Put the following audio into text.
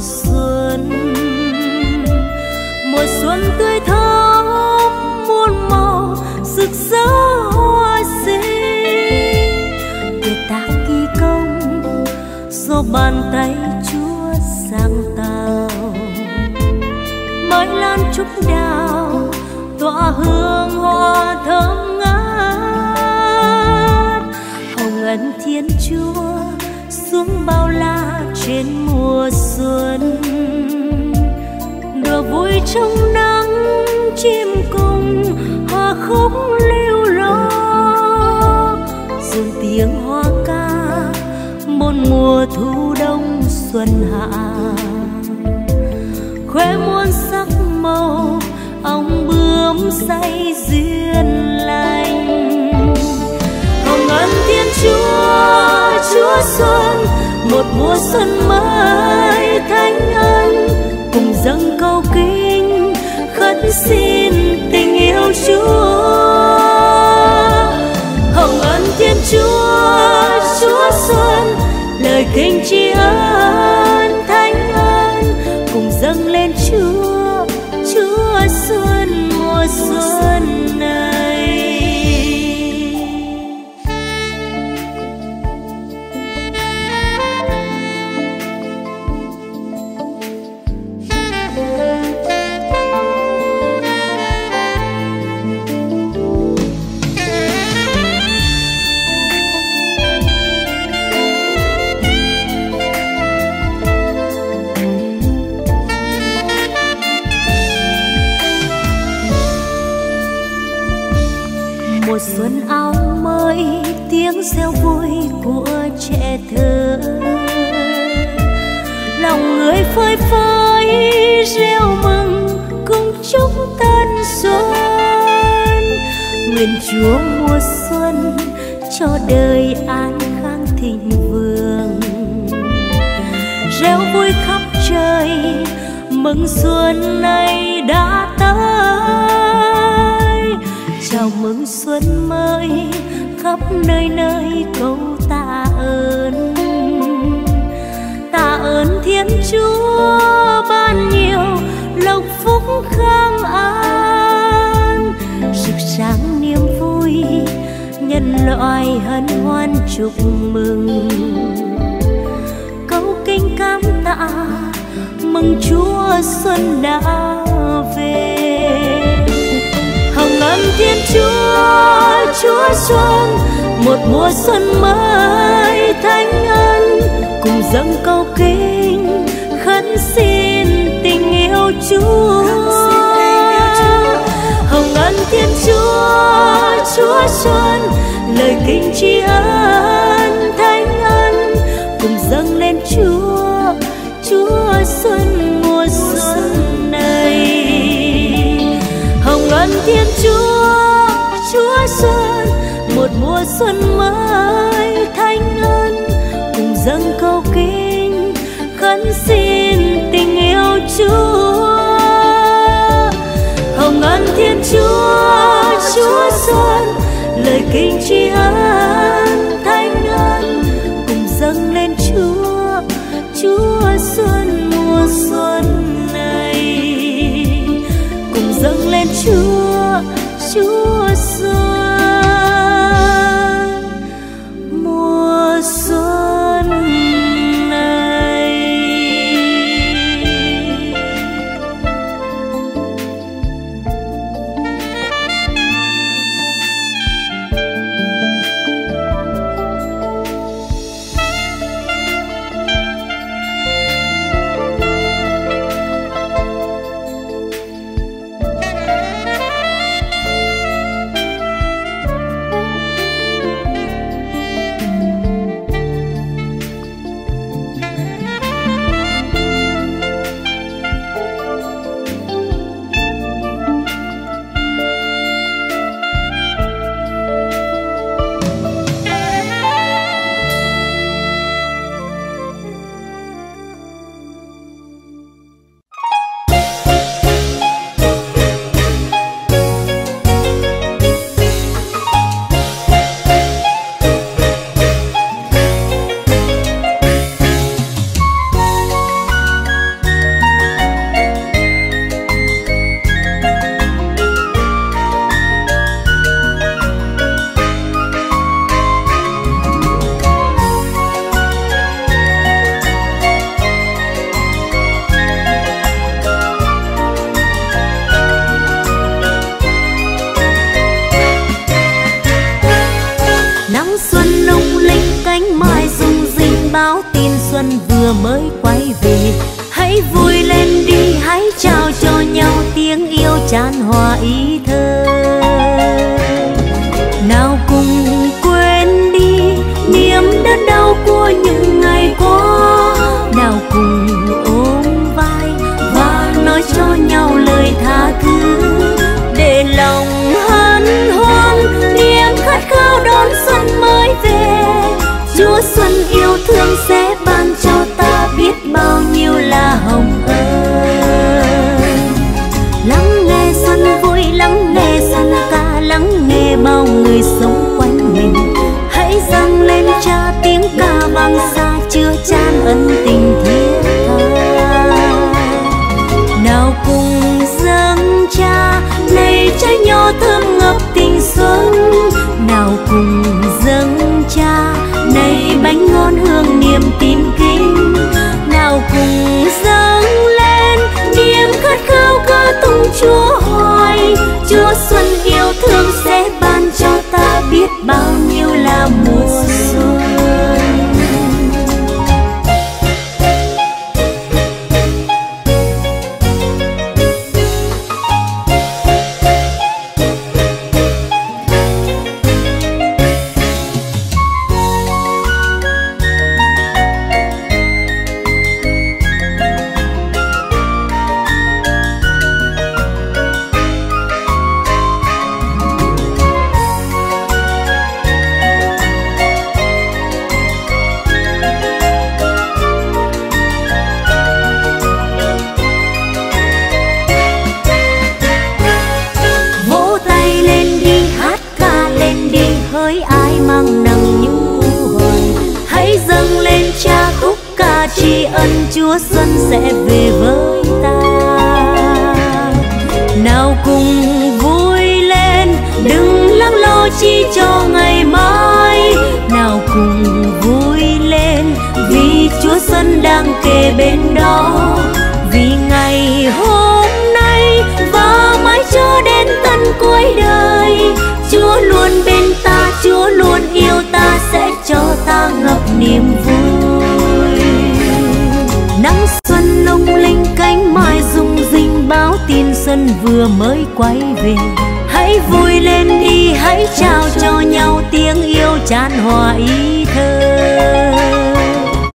xuân. Mùa xuân tươi thắm, muôn màu, rực rỡ hoa xinh Để ta kỳ công do bàn tay Chúa sáng tạo. Mai lan trúc đào, tỏa hương hoa thơm ngát. Hồng ân thiên chúa xuống bao la trên mùa xuân. Đùa vui trong nắng chim cùng hòa khúc lưu lo dường tiếng hoa ca, một mùa thu đông xuân hạ. Khoe muôn sắc màu, ong bướm say duyên. Xuân, một mùa xuân mới thánh ân cùng dâng câu kinh, khấn xin tình yêu chúa. Vui của trẻ thơ. Lòng người phơi phới reo mừng, cùng chúc tân xuân. Nguyện chúa mùa xuân cho đời an khang thịnh vượng. Reo vui khắp trời, mừng xuân này đã tới. Chào mừng xuân mới khắp nơi nơi câu tạ ơn. Tạ ơn thiên chúa ban nhiều lộc phúc khang an. Rực sáng niềm vui, nhân loại hân hoan chúc mừng. Câu kinh cảm tạ, mừng chúa xuân đã về. Hồng ân thiên chúa chúa xuân một mùa xuân mới thánh ân, cùng dâng câu kinh, khấn xin tình yêu chúa. Hồng ân thiên chúa chúa xuân lời kinh tri ân thánh ân, cùng dâng lên chúa chúa xuân mùa xuân này. Hồng ân thiên chúa mùa xuân mới thanh ân cùng dâng câu kinh khấn xin tình yêu chúa. Hồng ân thiên chúa chúa xuân lời kinh tri ân thanh ân cùng dâng lên chúa chúa xuân mùa xuân này. Cùng dâng lên chúa chúa xuân vừa mới quay về. Hãy vui lên đi, hãy trao cho nhau tiếng yêu tràn hòa ý thơ. Nào cùng quên đi niềm đớn đau của những mang nặng những u hoài hãy dâng lên cha khúc ca tri ân, chúa xuân sẽ về với ta. Nào cùng vui lên, đừng lắng lo chi cho ngày mai. Nào cùng vui lên, vì chúa xuân đang kề bên đó. Vì ngày hôm nay và mãi cho đến tận cuối đời, chúa luôn bên ta, chúa luôn cho ta ngập niềm vui. Nắng xuân lung linh cánh mai rung rinh, báo tin xuân vừa mới quay về. Hãy vui lên đi, hãy trao cho nhau tiếng yêu tràn hòa ý thơ.